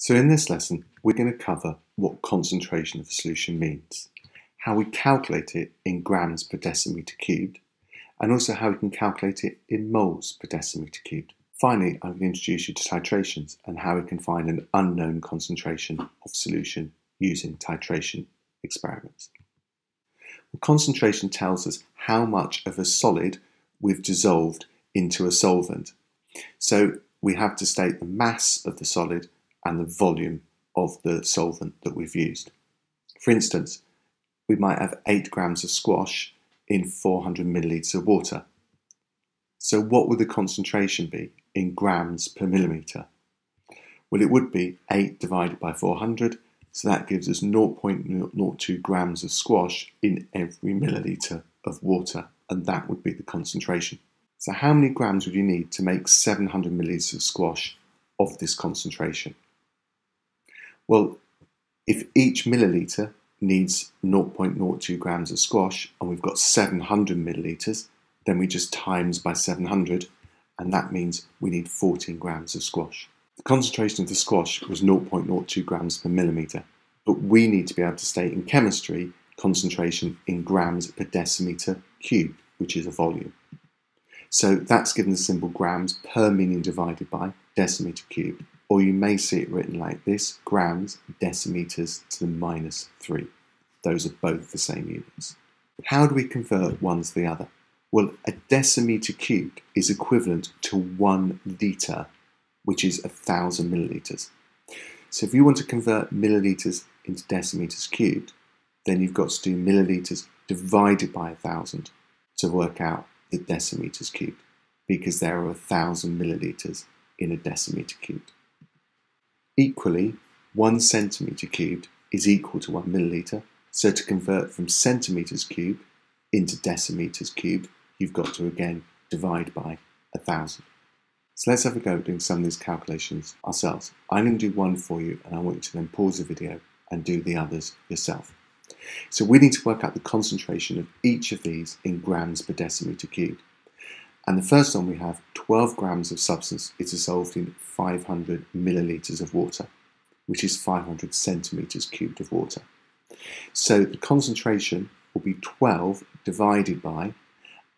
So in this lesson, we're going to cover what concentration of a solution means, how we calculate it in grams per decimeter cubed, and also how we can calculate it in moles per decimeter cubed. Finally, I'm going to introduce you to titrations and how we can find an unknown concentration of solution using titration experiments. The concentration tells us how much of a solid we've dissolved into a solvent. So we have to state the mass of the solid and the volume of the solvent that we've used. For instance, we might have 8 grams of squash in 400 millilitres of water. So what would the concentration be in grams per millimetre? Well, it would be 8 divided by 400, so that gives us 0.02 grams of squash in every millilitre of water, and that would be the concentration. So how many grams would you need to make 700 millilitres of squash of this concentration? Well, if each milliliter needs 0.02 grams of squash and we've got 700 milliliters, then we just times by 700 and that means we need 14 grams of squash. The concentration of the squash was 0.02 grams per millimeter, but we need to be able to state in chemistry concentration in grams per decimeter cubed, which is a volume. So that's given the symbol grams per million divided by decimeter cubed or you may see it written like this, grams decimeters to the minus 3. Those are both the same units. How do we convert one to the other? Well, a decimeter cubed is equivalent to one litre, which is a thousand millilitres. So if you want to convert millilitres into decimeters cubed, then you've got to do millilitres divided by a thousand to work out the decimeters cubed, because there are a thousand millilitres in a decimeter cubed. Equally, 1 centimetre cubed is equal to 1 millilitre, so to convert from centimetres cubed into decimeters cubed, you've got to again divide by 1000. So let's have a go at doing some of these calculations ourselves. I'm going to do one for you and I want you to then pause the video and do the others yourself. So we need to work out the concentration of each of these in grams per decimeter cubed. And the first one we have 12 grams of substance is dissolved in 500 millilitres of water, which is 500 centimetres cubed of water. So the concentration will be 12 divided by,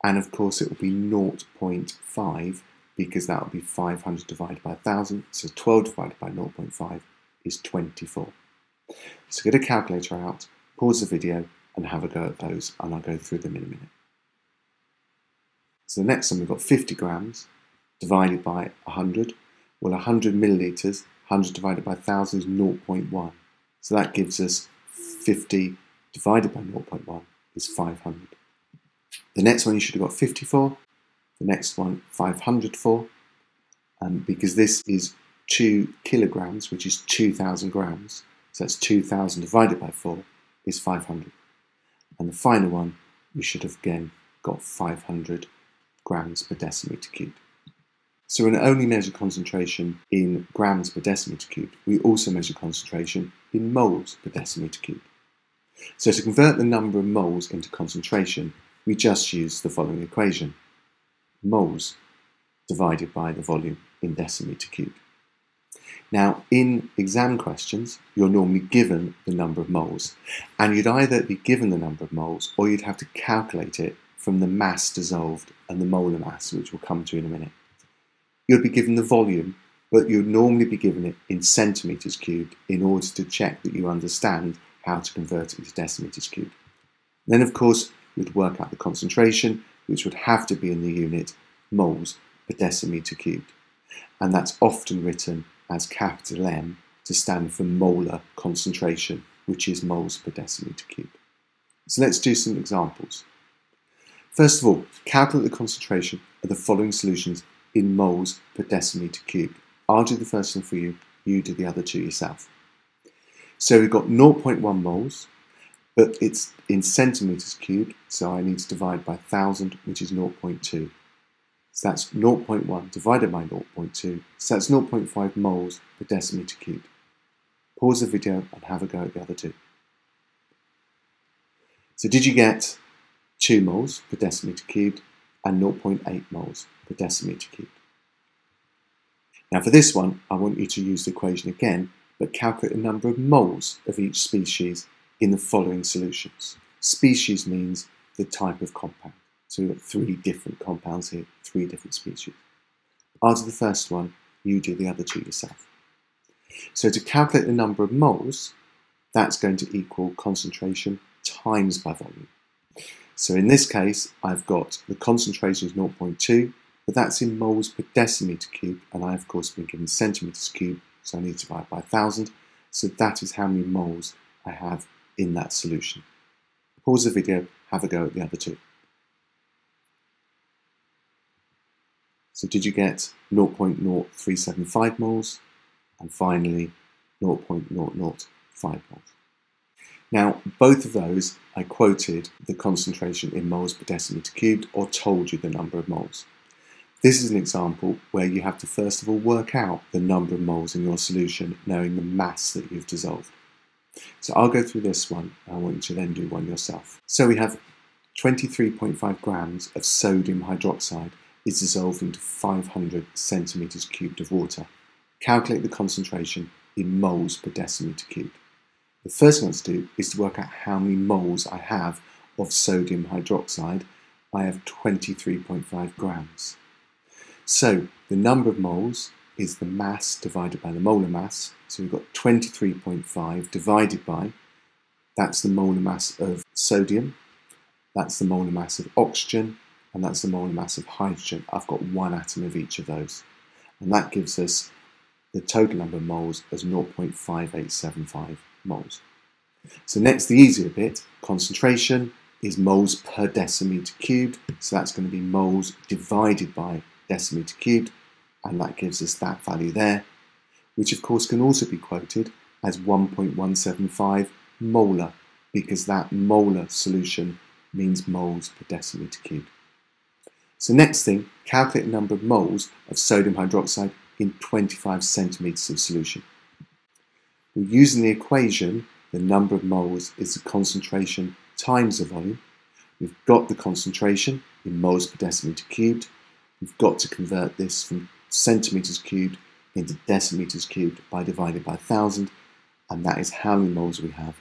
and of course it will be 0.5 because that will be 500 divided by 1000. So 12 divided by 0.5 is 24. So get a calculator out, pause the video, and have a go at those, and I'll go through them in a minute. So the next one we've got 50 grams divided by 100. Well, 100 millilitres, 100 divided by 1000 is 0.1. So that gives us 50 divided by 0.1 is 500. The next one you should have got 54. The next one 500 for. Um, because this is 2 kilograms, which is 2,000 grams. So that's 2,000 divided by 4 is 500. And the final one, you should have again got 500 grams per decimeter cubed. So we only measure concentration in grams per decimeter cubed, we also measure concentration in moles per decimeter cubed. So to convert the number of moles into concentration, we just use the following equation. Moles divided by the volume in decimeter cubed. Now, in exam questions, you're normally given the number of moles, and you'd either be given the number of moles or you'd have to calculate it from the mass dissolved and the molar mass, which we'll come to in a minute. You'd be given the volume, but you'd normally be given it in centimetres cubed in order to check that you understand how to convert it into decimeters cubed. Then, of course, you'd work out the concentration, which would have to be in the unit moles per decimeter cubed. And that's often written as capital M to stand for molar concentration, which is moles per decimeter cubed. So let's do some examples. First of all, calculate the concentration of the following solutions in moles per decimeter cubed. I'll do the first one for you, you do the other two yourself. So we've got 0.1 moles, but it's in centimeters cubed, so I need to divide by 1000, which is 0.2. So that's 0.1 divided by 0.2, so that's 0.5 moles per decimeter cubed. Pause the video and have a go at the other two. So did you get 2 moles per decimeter cubed and 0.8 moles per decimeter cubed. Now for this one, I want you to use the equation again, but calculate the number of moles of each species in the following solutions. Species means the type of compound. So we've got three different compounds here, three different species. Answer the first one, you do the other two yourself. So to calculate the number of moles, that's going to equal concentration times by volume. So in this case, I've got the concentration is 0.2, but that's in moles per decimeter cube, and I, of course, have been given centimeters cube, so I need to divide by 1,000. So that is how many moles I have in that solution. Pause the video, have a go at the other two. So did you get 0.0375 moles? And finally, 0.005 moles. Now, both of those, I quoted the concentration in moles per decimeter cubed or told you the number of moles. This is an example where you have to first of all work out the number of moles in your solution, knowing the mass that you've dissolved. So I'll go through this one, I want you to then do one yourself. So we have 23.5 grams of sodium hydroxide is dissolved into 500 centimetres cubed of water. Calculate the concentration in moles per decimetre cubed. The first thing I want to do is to work out how many moles I have of sodium hydroxide. I have 23.5 grams. So the number of moles is the mass divided by the molar mass. So we've got 23.5 divided by, that's the molar mass of sodium, that's the molar mass of oxygen, and that's the molar mass of hydrogen. I've got one atom of each of those. And that gives us the total number of moles as 0.5875 moles. So next, the easier bit, concentration is moles per decimeter cubed. So that's going to be moles divided by decimeter cubed. And that gives us that value there, which of course can also be quoted as 1.175 molar because that molar solution means moles per decimeter cubed. So next thing, calculate the number of moles of sodium hydroxide in 25 centimetres of solution. We're using the equation, the number of moles is the concentration times the volume. We've got the concentration in moles per decimeter cubed. We've got to convert this from centimetres cubed into decimeters cubed by dividing by 1000 and that is how many moles we have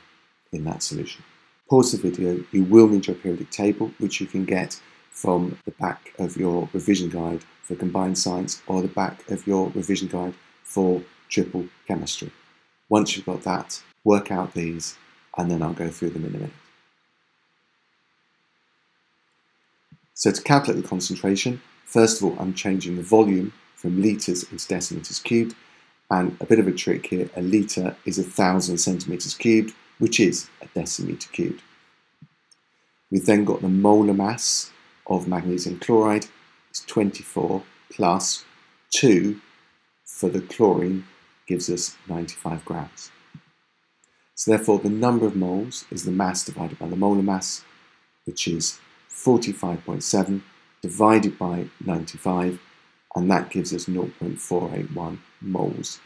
in that solution. Pause the video, you will need your periodic table which you can get from the back of your revision guide for combined science or the back of your revision guide for triple chemistry. Once you've got that, work out these and then I'll go through them in a minute. So to calculate the concentration, first of all, I'm changing the volume from litres into decimetres cubed. And a bit of a trick here, a litre is a thousand centimetres cubed, which is a decimetre cubed. We've then got the molar mass of magnesium chloride is 24 plus 2 for the chlorine gives us 95 grams. So therefore the number of moles is the mass divided by the molar mass, which is 45.7 divided by 95, and that gives us 0.481 moles.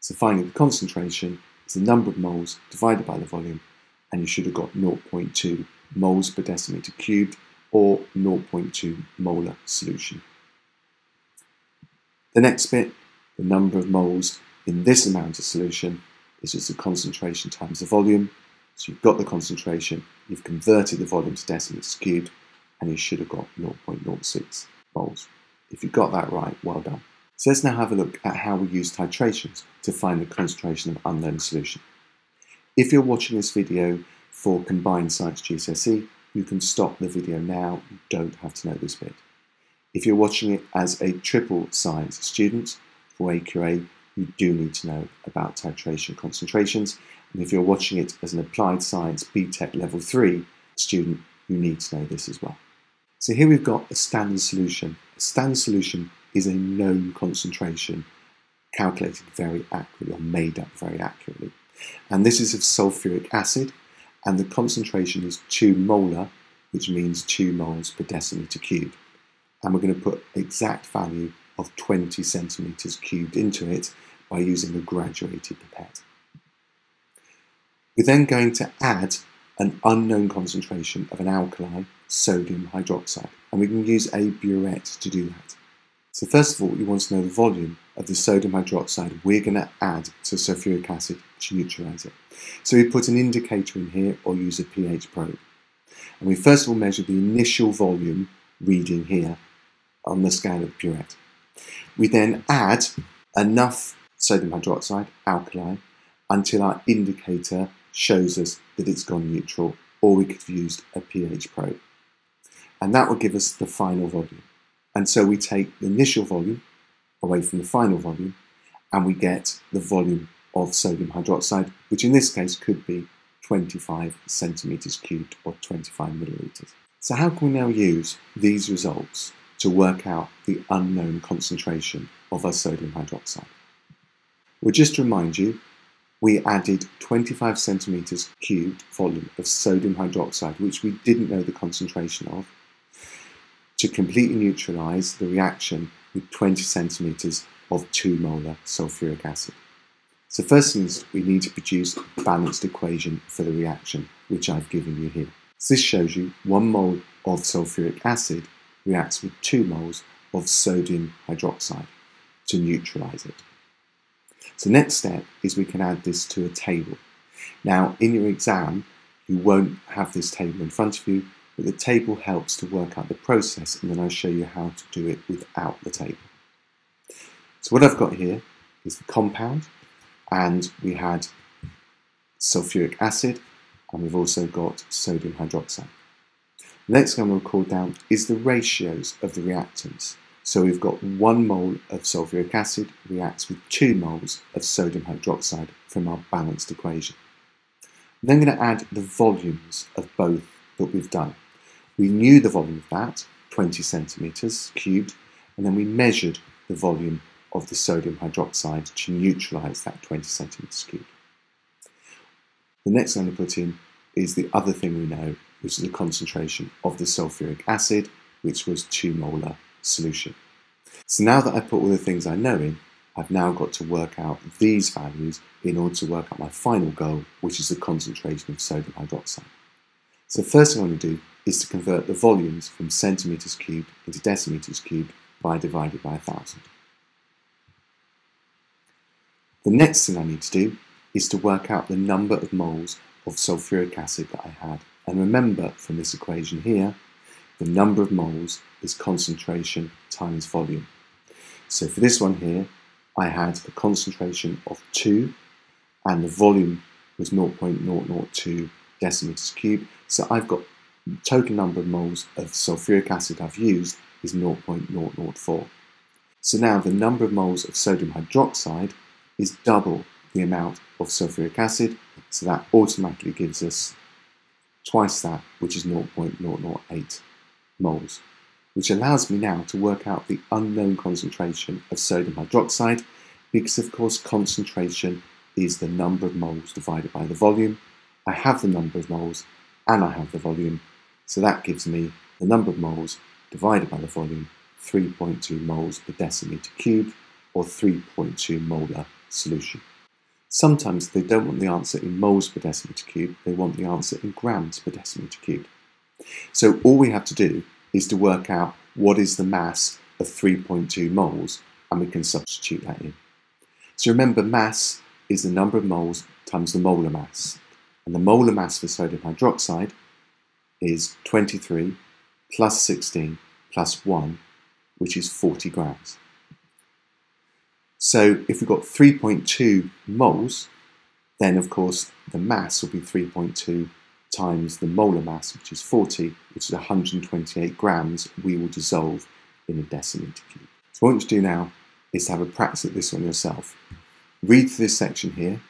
So finally the concentration is the number of moles divided by the volume, and you should have got 0.2 moles per decimeter cubed or 0.2 molar solution. The next bit the number of moles in this amount of solution is just the concentration times the volume. So you've got the concentration, you've converted the volume to decimeters cubed, and you should have got 0.06 moles. If you got that right, well done. So let's now have a look at how we use titrations to find the concentration of unknown solution. If you're watching this video for Combined Science GCSE, you can stop the video now, you don't have to know this bit. If you're watching it as a triple science student, for AQA, you do need to know about titration concentrations. And if you're watching it as an applied science BTEC level 3 student, you need to know this as well. So here we've got a standard solution. A standard solution is a known concentration calculated very accurately or made up very accurately. And this is of sulfuric acid, and the concentration is 2 molar, which means 2 moles per decimeter cubed. And we're going to put exact value of 20 centimeters cubed into it by using a graduated pipette. We're then going to add an unknown concentration of an alkali, sodium hydroxide, and we can use a burette to do that. So first of all, you want to know the volume of the sodium hydroxide we're going to add to sulfuric acid to neutralise it. So we put an indicator in here or use a pH probe. And we first of all measure the initial volume reading here on the scale of burette. We then add enough sodium hydroxide, alkali, until our indicator shows us that it's gone neutral, or we could have used a pH probe. And that will give us the final volume. And so we take the initial volume away from the final volume, and we get the volume of sodium hydroxide, which in this case could be 25 centimetres cubed or 25 millilitres. So how can we now use these results to work out the unknown concentration of our sodium hydroxide? Well, just to remind you, we added 25 centimetres cubed volume of sodium hydroxide, which we didn't know the concentration of, to completely neutralise the reaction with 20 centimetres of 2 molar sulfuric acid. So first thing is we need to produce a balanced equation for the reaction, which I've given you here. So this shows you 1 mole of sulfuric acid reacts with 2 moles of sodium hydroxide to neutralise it. So next step is we can add this to a table. Now in your exam you won't have this table in front of you but the table helps to work out the process and then I'll show you how to do it without the table. So what I've got here is the compound and we had sulfuric acid and we've also got sodium hydroxide. Next thing I'm going to record down is the ratios of the reactants. So we've got one mole of sulfuric acid reacts with two moles of sodium hydroxide from our balanced equation. I'm then going to add the volumes of both that we've done. We knew the volume of that, 20 centimetres cubed, and then we measured the volume of the sodium hydroxide to neutralise that 20 centimetres cubed. The next thing I'm going to put in is the other thing we know, which is the concentration of the sulfuric acid, which was 2 molar solution. So now that I've put all the things I know in, I've now got to work out these values in order to work out my final goal, which is the concentration of sodium hydroxide. So first thing I want to do is to convert the volumes from centimetres cubed into decimeters cubed by divided by 1000. The next thing I need to do is to work out the number of moles of sulfuric acid that I had. And remember from this equation here, the number of moles is concentration times volume. So for this one here, I had a concentration of 2 and the volume was 0.002 decimeters cubed. So I've got total number of moles of sulfuric acid I've used is 0.004. So now the number of moles of sodium hydroxide is double the amount of sulfuric acid, so that automatically gives us twice that, which is 0.008 moles, which allows me now to work out the unknown concentration of sodium hydroxide because of course concentration is the number of moles divided by the volume. I have the number of moles and I have the volume, so that gives me the number of moles divided by the volume, 3.2 moles per decimeter cubed, or 3.2 molar solution. Sometimes they don't want the answer in moles per decimeter cubed, they want the answer in grams per decimeter cubed. So all we have to do is to work out what is the mass of 3.2 moles and we can substitute that in. So remember mass is the number of moles times the molar mass. And the molar mass for sodium hydroxide is 23 plus 16 plus 1, which is 40 grams. So if we've got 3.2 moles, then of course the mass will be 3.2 times the molar mass, which is 40, which is 128 grams, we will dissolve in a decimeter cube. So what you do now is to have a practice at this on yourself. Read through this section here.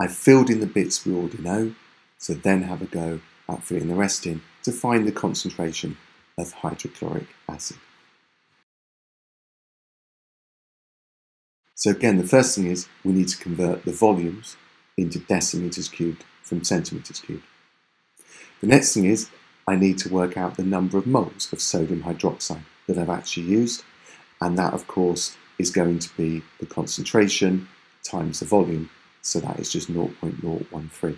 I've filled in the bits we already know, so then have a go at filling the rest in to find the concentration of hydrochloric acid. So again, the first thing is we need to convert the volumes into decimeters cubed from centimeters cubed. The next thing is I need to work out the number of moles of sodium hydroxide that I've actually used, and that of course is going to be the concentration times the volume, so that is just 0.013.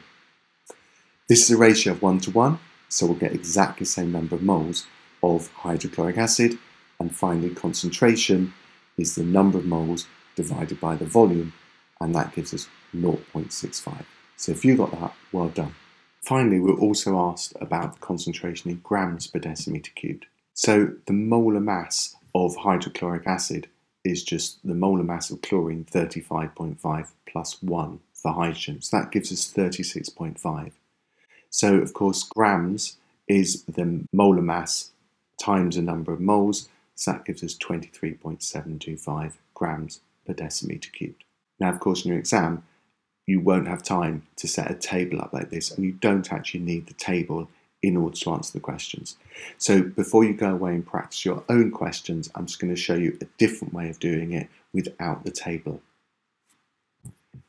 This is a ratio of 1 to 1, so we'll get exactly the same number of moles of hydrochloric acid, and finally concentration is the number of moles divided by the volume, and that gives us 0.65. So if you got that, well done. Finally, we're also asked about the concentration in grams per decimeter cubed. So the molar mass of hydrochloric acid is just the molar mass of chlorine 35.5 plus 1 for hydrogen. So that gives us 36.5. So, of course, grams is the molar mass times the number of moles. So that gives us 23.725 grams per decimeter cubed. Now, of course, in your exam, you won't have time to set a table up like this, and you don't actually need the table in order to answer the questions. So before you go away and practice your own questions, I'm just going to show you a different way of doing it without the table.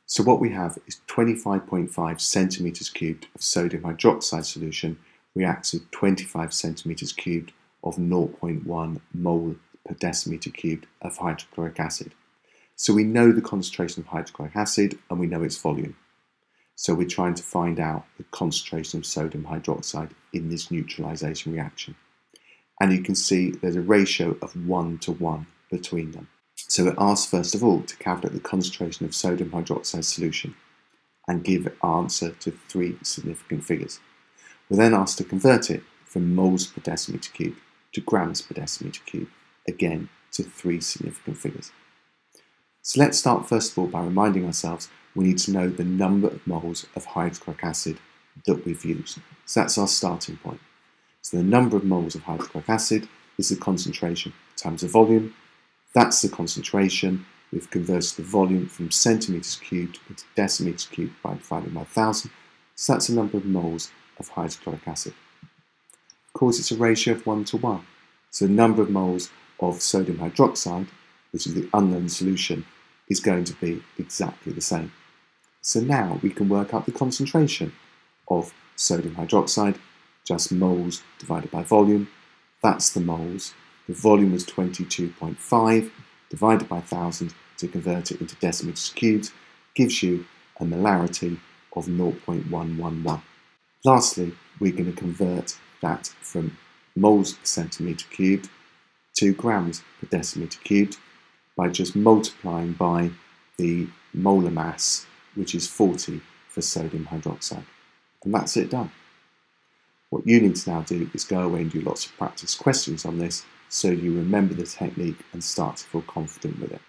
So what we have is 25.5 centimeters cubed of sodium hydroxide solution reacts with 25 centimeters cubed of 0.1 mole per decimeter cubed of hydrochloric acid. So we know the concentration of hydrochloric acid and we know its volume. So we're trying to find out the concentration of sodium hydroxide in this neutralization reaction. And you can see there's a ratio of 1 to 1 between them. So it asks first of all to calculate the concentration of sodium hydroxide solution and give an answer to three significant figures. We're then asked to convert it from moles per decimeter cube to grams per decimeter cube, again to three significant figures. So let's start first of all by reminding ourselves we need to know the number of moles of hydrochloric acid that we've used. So that's our starting point. So the number of moles of hydrochloric acid is the concentration times the volume. That's the concentration. We've converted the volume from centimetres cubed into decimeters cubed by dividing by 1000. So that's the number of moles of hydrochloric acid. Of course, it's a ratio of 1 to 1. So the number of moles of sodium hydroxide, which is the unknown solution, is going to be exactly the same. So now we can work out the concentration of sodium hydroxide, just moles divided by volume. That's the moles. The volume was 22.5 divided by 1000 to convert it into decimeters cubed gives you a molarity of 0.111. Lastly, we're going to convert that from moles per centimetre cubed to grams per decimeter cubed by just multiplying by the molar mass which is 40 for sodium hydroxide. And that's it done. What you need to now do is go away and do lots of practice questions on this so you remember the technique and start to feel confident with it.